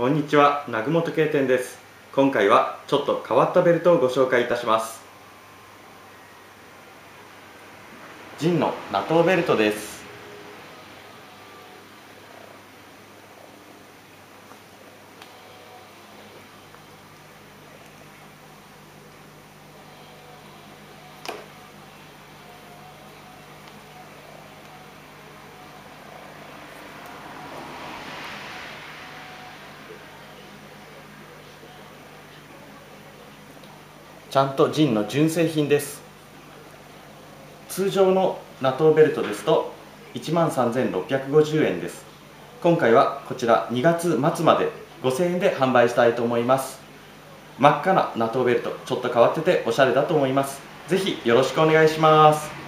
こんにちは、南雲時計店です。今回はちょっと変わったベルトをご紹介いたします。ジンのナトーベルトです。ちゃんとジンの純正品です。通常のナトーベルトですと1万3650円です。今回はこちら2月末まで5000円で販売したいと思います。真っ赤なナトーベルトちょっと変わってておしゃれだと思います。ぜひよろしくお願いします。